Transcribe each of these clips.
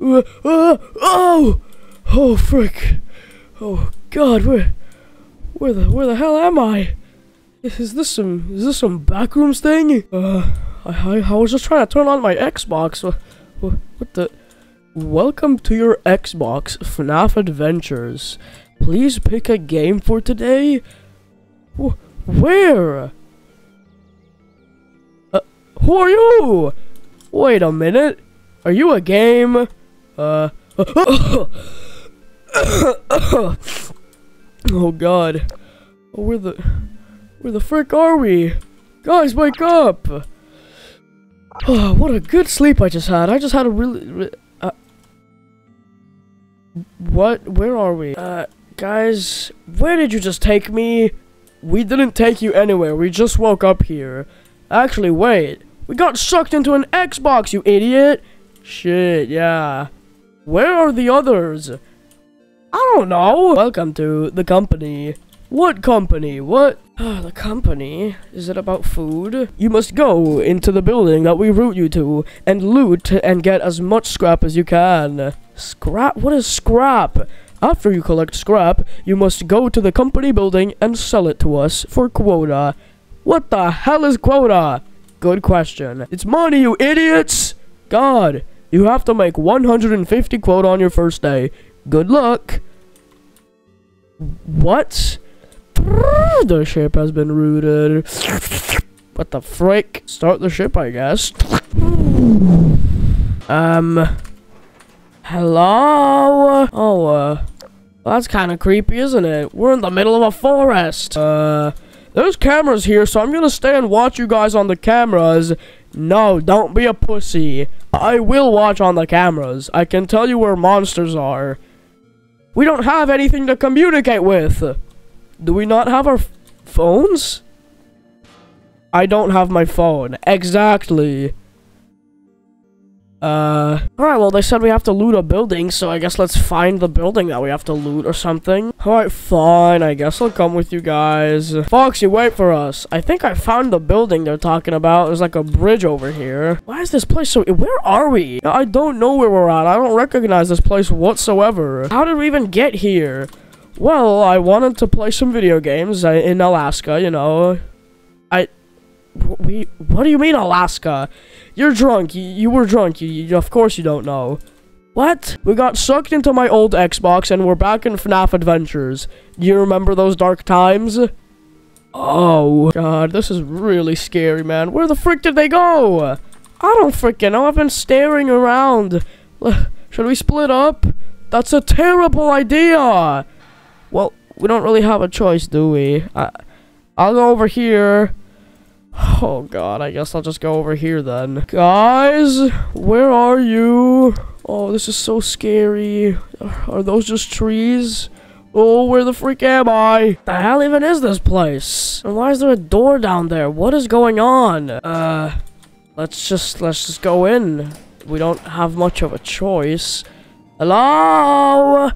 Oh! Oh, frick. Oh, God, where... Where the, where the hell am I? Is this some, is this some backrooms thing? Uh, I, I, I was just trying to turn on my Xbox. What, what the... Welcome to your Xbox FNAF Adventures. Please pick a game for today. Wh where? Uh, who are you? Wait a minute. Are you a game? Uh. oh God. Oh, where the, where the frick are we? Guys, wake up! Oh, what a good sleep I just had. I just had a really, re uh, what? Where are we? Uh, guys, where did you just take me? We didn't take you anywhere. We just woke up here. Actually, wait. We got sucked into an Xbox, you idiot! Shit, yeah. Where are the others? I don't know. Welcome to the company. What company? What? Ah, the company? Is it about food? You must go into the building that we route you to and loot and get as much scrap as you can. Scrap? What is scrap? After you collect scrap, you must go to the company building and sell it to us for quota. What the hell is quota? Good question. It's money, you idiots! God, you have to make 150 quota on your first day. Good luck. What? The ship has been routed. What the frick? Start the ship, I guess. Um. Hello? Oh, uh. That's kind of creepy, isn't it? We're in the middle of a forest. Uh. There's cameras here, so I'm gonna stay and watch you guys on the cameras. No, don't be a pussy. I will watch on the cameras. I can tell you where monsters are. We don't have anything to communicate with. Do we not have our phones? I don't have my phone. Exactly. Uh, alright, well, they said we have to loot a building, so I guess let's find the building that we have to loot or something. Alright, fine, I guess I'll come with you guys. Foxy, wait for us. I think I found the building they're talking about. There's like a bridge over here. Why is this place so... Where are we? I don't know where we're at. I don't recognize this place whatsoever. How did we even get here? Well, I wanted to play some video games uh, in Alaska, you know. I... We... What do you mean, Alaska? You're drunk. You, you were drunk. You, you, of course you don't know. What? We got sucked into my old Xbox and we're back in FNAF Adventures. Do you remember those dark times? Oh, God, this is really scary, man. Where the frick did they go? I don't freaking know. I've been staring around. Should we split up? That's a terrible idea. Well, we don't really have a choice, do we? I, I'll go over here. Oh god, I guess I'll just go over here then. Guys, where are you? Oh, this is so scary. Are those just trees? Oh, where the freak am I? The hell even is this place? And why is there a door down there? What is going on? Uh, let's just, let's just go in. We don't have much of a choice. Hello?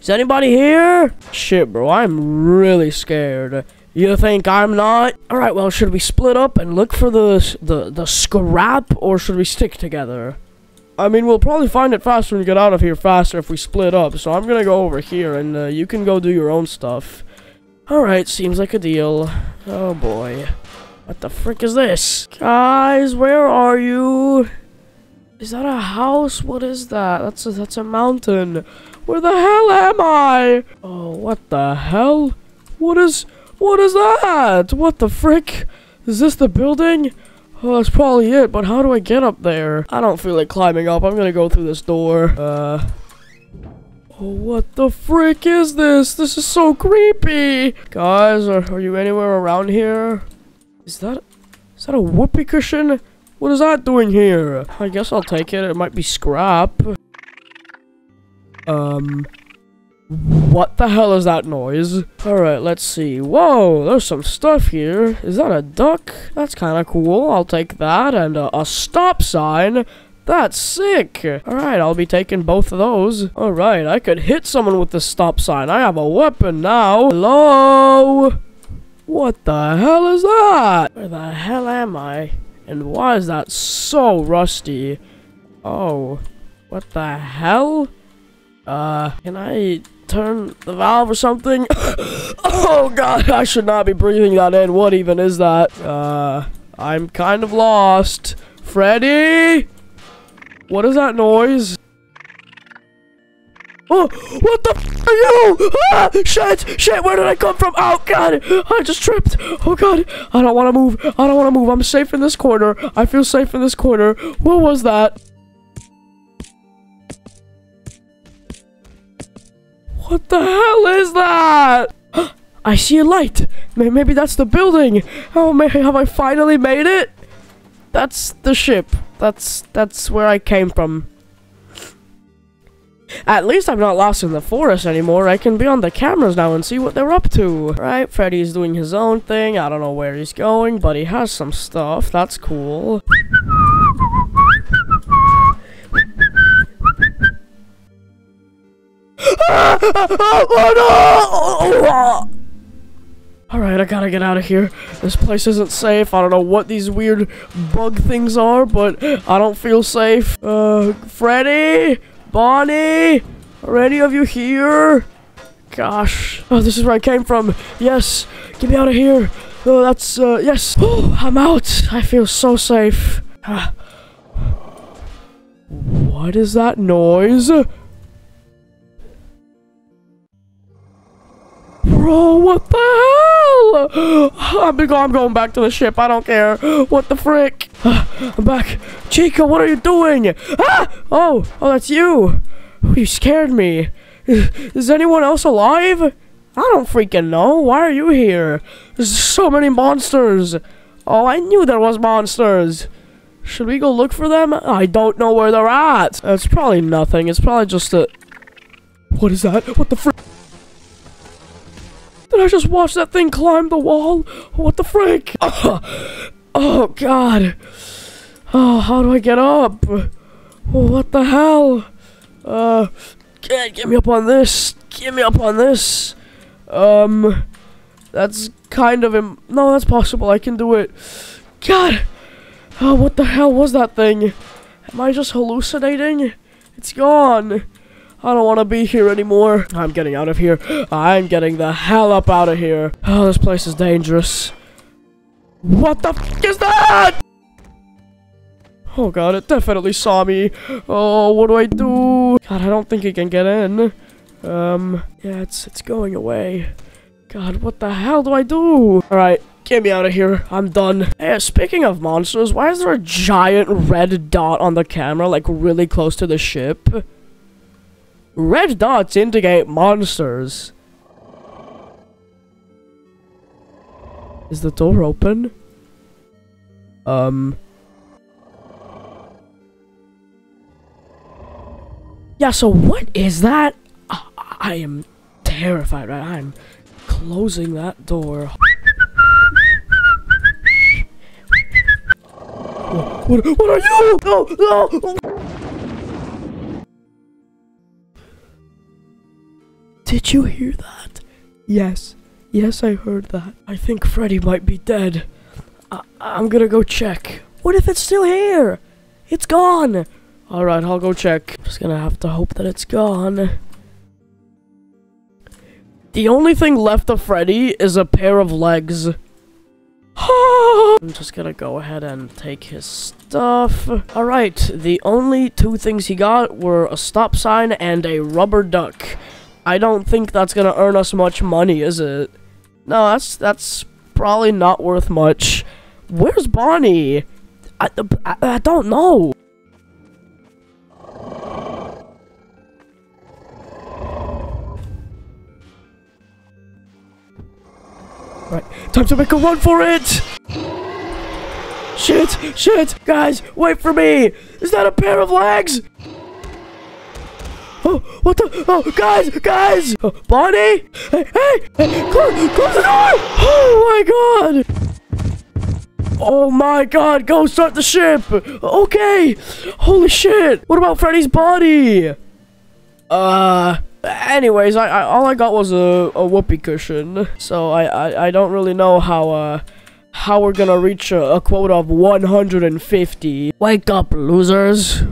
Is anybody here? Shit, bro, I'm really scared. You think I'm not? Alright, well, should we split up and look for the, the, the scrap, or should we stick together? I mean, we'll probably find it faster and get out of here faster if we split up, so I'm gonna go over here, and uh, you can go do your own stuff. Alright, seems like a deal. Oh boy. What the frick is this? Guys, where are you? Is that a house? What is that? That's a, that's a mountain. Where the hell am I? Oh, what the hell? What is... What is that? What the frick? Is this the building? Oh, that's probably it, but how do I get up there? I don't feel like climbing up. I'm gonna go through this door. Uh... Oh, what the frick is this? This is so creepy! Guys, are, are you anywhere around here? Is that... Is that a whoopee cushion? What is that doing here? I guess I'll take it. It might be scrap. Um... What the hell is that noise? Alright, let's see. Whoa, there's some stuff here. Is that a duck? That's kind of cool. I'll take that. And a stop sign. That's sick. Alright, I'll be taking both of those. Alright, I could hit someone with the stop sign. I have a weapon now. Hello? What the hell is that? Where the hell am I? And why is that so rusty? Oh. What the hell? Uh, can I turn the valve or something? oh god, I should not be breathing that in. What even is that? Uh, I'm kind of lost. Freddy? What is that noise? Oh, what the f are you? Ah, shit, shit, where did I come from? Oh, God, I just tripped. Oh, God, I don't want to move. I don't want to move. I'm safe in this corner. I feel safe in this corner. What was that? What the hell is that? I see a light. Maybe that's the building. Oh, man, have I finally made it? That's the ship. That's that's where I came from. At least I'm not lost in the forest anymore. I can be on the cameras now and see what they're up to. Right, Freddy's doing his own thing. I don't know where he's going, but he has some stuff. That's cool. Alright, I gotta get out of here. This place isn't safe. I don't know what these weird bug things are, but I don't feel safe. Uh, Freddy? Bonnie? Are any of you here? Gosh. Oh, this is where I came from. Yes. Get me out of here. Oh, that's, uh, yes. Oh, I'm out. I feel so safe. what is that noise? Bro, what the hell? I'm, I'm going back to the ship. I don't care. What the frick? I'm back. Chica, what are you doing? Ah! Oh, oh, that's you. You scared me. Is anyone else alive? I don't freaking know. Why are you here? There's so many monsters. Oh, I knew there was monsters. Should we go look for them? I don't know where they're at. It's probably nothing. It's probably just a... What is that? What the frick? Did I just watched that thing climb the wall? What the frick? Oh, oh God. Oh, how do I get up? What the hell? Uh, get, get me up on this. Get me up on this. Um, that's kind of Im no, that's possible. I can do it. God. Oh, what the hell was that thing? Am I just hallucinating? It's gone. I don't want to be here anymore. I'm getting out of here. I'm getting the hell up out of here. Oh, this place is dangerous. What the f is that? Oh god, it definitely saw me. Oh, what do I do? God, I don't think it can get in. Um, yeah, it's it's going away. God, what the hell do I do? Alright, get me out of here. I'm done. Hey, speaking of monsters, why is there a giant red dot on the camera, like, really close to the ship? Red dots indicate monsters. Is the door open? Um. Yeah, so what is that? I, I am terrified, right? I'm closing that door. What, what, are you? No, no! Did you hear that? Yes. Yes, I heard that. I think Freddy might be dead. I I'm gonna go check. What if it's still here? It's gone! Alright, I'll go check. I'm Just gonna have to hope that it's gone. The only thing left of Freddy is a pair of legs. I'm just gonna go ahead and take his stuff. Alright, the only two things he got were a stop sign and a rubber duck. I don't think that's gonna earn us much money, is it? No, that's that's probably not worth much. Where's Bonnie? I, I, I don't know. Right, time to make a run for it! Shit, shit, guys, wait for me! Is that a pair of legs? What the? Oh, guys, guys! Oh, Bonnie? Hey, hey! hey close, close the door! Oh my god! Oh my god, go start the ship! Okay! Holy shit! What about Freddy's body? Uh... Anyways, I, I all I got was a, a whoopee cushion, so I, I, I don't really know how, uh, how we're gonna reach a, a quota of 150. Wake up, losers.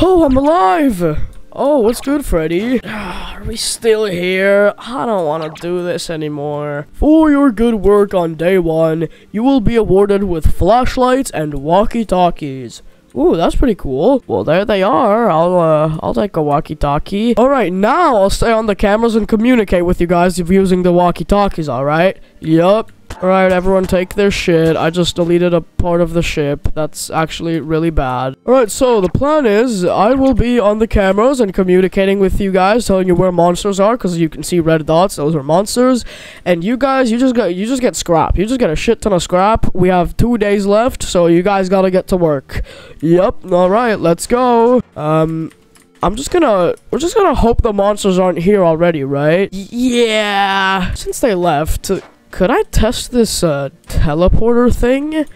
Oh, I'm alive! Oh, what's good, Freddy? Are we still here? I don't want to do this anymore. For your good work on day one, you will be awarded with flashlights and walkie-talkies. Ooh, that's pretty cool. Well, there they are. I'll, uh, I'll take a walkie-talkie. Alright, now I'll stay on the cameras and communicate with you guys using the walkie-talkies, alright? Yup. Alright, everyone take their shit. I just deleted a part of the ship. That's actually really bad. Alright, so the plan is I will be on the cameras and communicating with you guys, telling you where monsters are, because you can see red dots. Those are monsters. And you guys, you just got you just get scrap. You just get a shit ton of scrap. We have two days left, so you guys gotta get to work. Yep, alright, let's go. Um I'm just gonna, we're just gonna hope the monsters aren't here already, right? Y yeah. Since they left, could I test this uh, teleporter thing?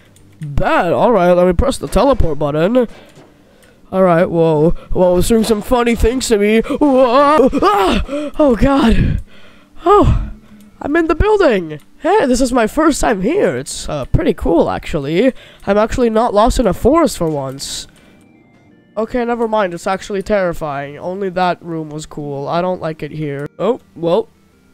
Bad. Alright, let me press the teleport button. Alright, whoa. Whoa, it's doing some funny things to me. Whoa. Ah! Oh, God. Oh, I'm in the building. Hey, this is my first time here. It's uh, pretty cool, actually. I'm actually not lost in a forest for once. Okay, never mind. It's actually terrifying. Only that room was cool. I don't like it here. Oh, well,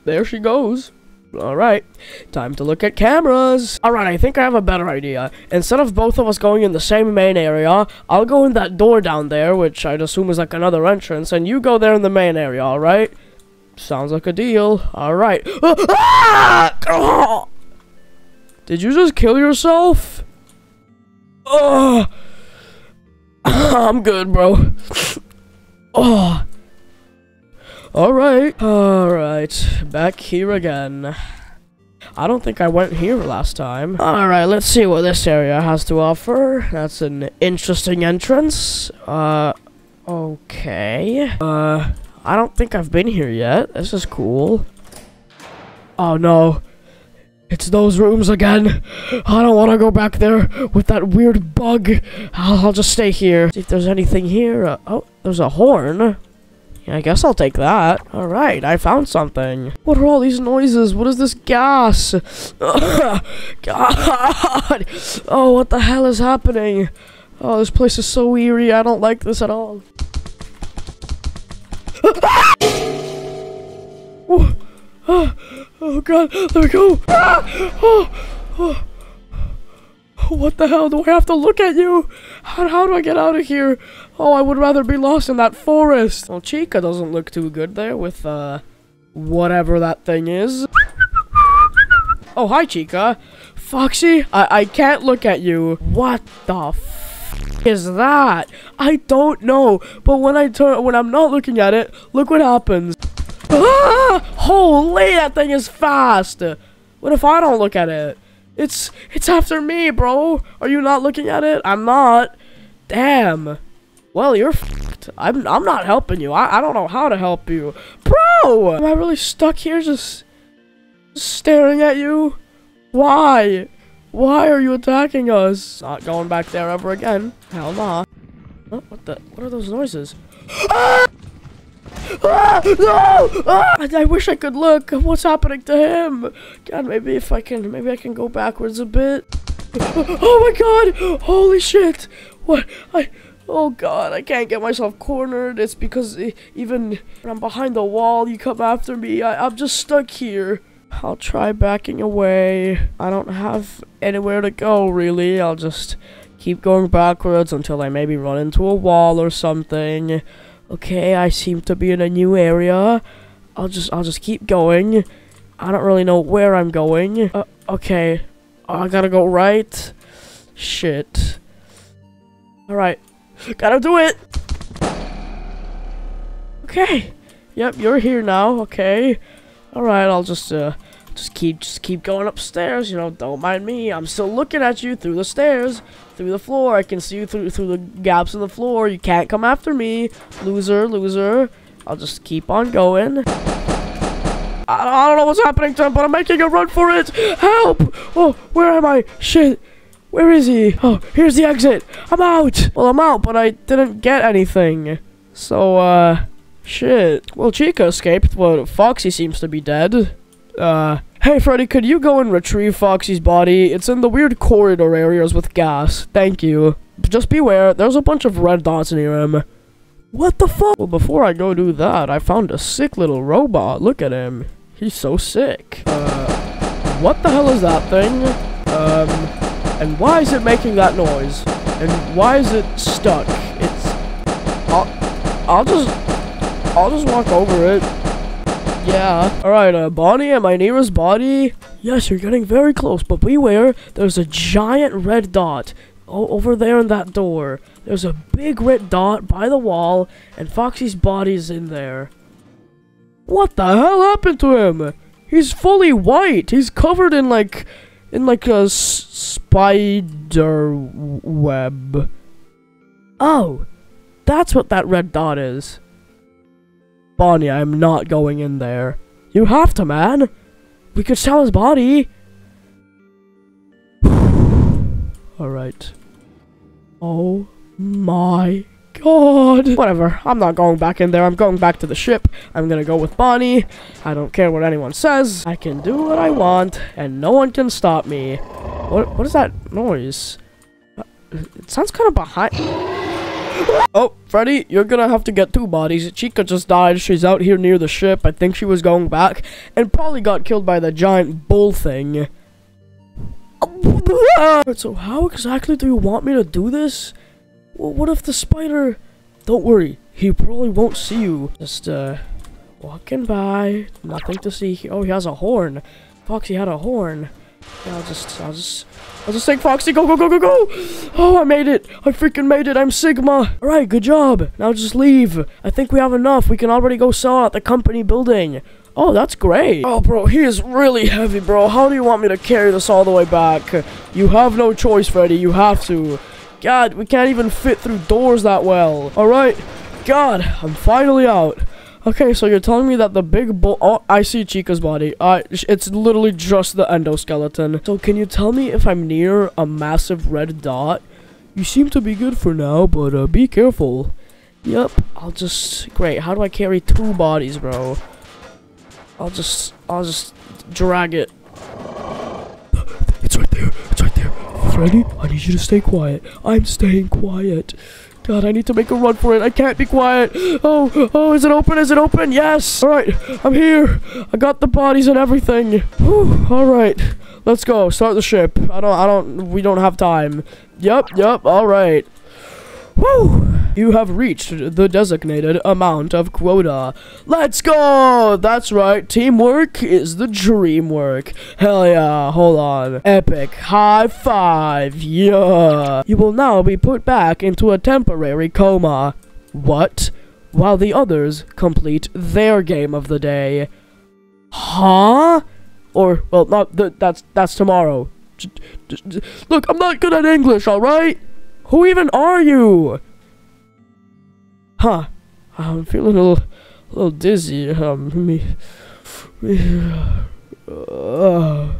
there she goes. Alright, time to look at cameras. Alright, I think I have a better idea. Instead of both of us going in the same main area, I'll go in that door down there, which I'd assume is like another entrance, and you go there in the main area, alright? Sounds like a deal. Alright. Did you just kill yourself? Oh, I'm good, bro. Oh. Alright, alright, back here again. I don't think I went here last time. Alright, let's see what this area has to offer. That's an interesting entrance. Uh, okay. Uh, I don't think I've been here yet. This is cool. Oh no. It's those rooms again. I don't want to go back there with that weird bug. I'll, I'll just stay here. See if there's anything here. Uh, oh, there's a horn. I guess I'll take that. Alright, I found something. What are all these noises? What is this gas? God! Oh, what the hell is happening? Oh, this place is so eerie. I don't like this at all. Oh, oh, oh, God, let me go. Ah, oh, oh. What the hell? Do I have to look at you? How, how do I get out of here? Oh, I would rather be lost in that forest. Well, Chica doesn't look too good there with, uh, whatever that thing is. Oh, hi, Chica. Foxy, I, I can't look at you. What the is that? I don't know, but when I turn, when I'm not looking at it, look what happens. Ah! Holy, that thing is fast. What if I don't look at it? It's, it's after me, bro. Are you not looking at it? I'm not. Damn. Well, you're f***ed. I'm, I'm not helping you. I, I don't know how to help you. Bro! Am I really stuck here just, just staring at you? Why? Why are you attacking us? Not going back there ever again. Hell nah. What, what the? What are those noises? Ah! Ah! No! Ah! I wish I could look. What's happening to him? God, maybe if I can, maybe I can go backwards a bit. Oh my god! Holy shit! What? I... Oh god, I can't get myself cornered. It's because even when I'm behind the wall, you come after me. I, I'm just stuck here. I'll try backing away. I don't have anywhere to go, really. I'll just keep going backwards until I maybe run into a wall or something. Okay, I seem to be in a new area. I'll just, I'll just keep going. I don't really know where I'm going. Uh, okay. I gotta go right. Shit. Alright. Gotta do it! Okay. Yep, you're here now, okay. Alright, I'll just, uh, just keep, just keep going upstairs, you know, don't mind me. I'm still looking at you through the stairs, through the floor. I can see you through, through the gaps in the floor. You can't come after me. Loser, loser. I'll just keep on going. I, don't know what's happening to him, but I'm making a run for it. Help! Oh, where am I? Shit. Where is he? Oh, here's the exit. I'm out. Well, I'm out, but I didn't get anything. So, uh, shit. Well, Chica escaped, but Foxy seems to be dead. Uh, hey, Freddy, could you go and retrieve Foxy's body? It's in the weird corridor areas with gas. Thank you. Just beware, there's a bunch of red dots near him. What the fuck? Well, before I go do that, I found a sick little robot. Look at him. He's so sick. Uh, what the hell is that thing? Um, and why is it making that noise? And why is it stuck? It's... I'll, I'll just... I'll just walk over it. Yeah. Alright, uh, Bonnie, am I nearest body? Yes, you're getting very close, but beware, there's a giant red dot. Over there in that door. There's a big red dot by the wall, and Foxy's body's in there. What the hell happened to him? He's fully white. He's covered in like, in like a spider web. Oh, that's what that red dot is. Bonnie, I'm not going in there. You have to, man. We could sell his body. Alright. Oh my god. Whatever, I'm not going back in there. I'm going back to the ship. I'm gonna go with Bonnie. I don't care what anyone says. I can do what I want, and no one can stop me. What? What is that noise? Uh, it sounds kind of behind... Oh, Freddy, you're gonna have to get two bodies. Chica just died. She's out here near the ship. I think she was going back. And probably got killed by the giant bull thing. So how exactly do you want me to do this? What if the spider... Don't worry. He probably won't see you. Just, uh... Walking by. Nothing to see. Oh, he has a horn. Foxy had a horn. Yeah, I'll just... I'll just... I'll just take Foxy. Go, go, go, go, go! Oh, I made it! I freaking made it! I'm Sigma! Alright, good job! Now just leave. I think we have enough. We can already go sell at the company building. Oh, that's great. Oh, bro, he is really heavy, bro. How do you want me to carry this all the way back? You have no choice, Freddy. You have to. God, we can't even fit through doors that well. Alright. God, I'm finally out. Okay, so you're telling me that the big bull- Oh, I see Chica's body. Uh, it's literally just the endoskeleton. So can you tell me if I'm near a massive red dot? You seem to be good for now, but uh, be careful. Yep, I'll just... Great, how do I carry two bodies, bro? I'll just... I'll just drag it. It's right there. It's right there. Freddy, I need you to stay quiet. I'm staying quiet. God, I need to make a run for it. I can't be quiet. Oh, oh, is it open? Is it open? Yes. All right, I'm here. I got the bodies and everything. Whew, all right, let's go. Start the ship. I don't, I don't, we don't have time. Yep, yep. All right. Woo! You have reached the designated amount of quota. Let's go! That's right, teamwork is the dream work. Hell yeah, hold on. Epic high five, yeah! You will now be put back into a temporary coma. What? While the others complete their game of the day. Huh? Or, well, not th that's, that's tomorrow. Look, I'm not good at English, alright? Who even are you? Huh. I'm feeling a little, a little dizzy. Um, me, me, uh,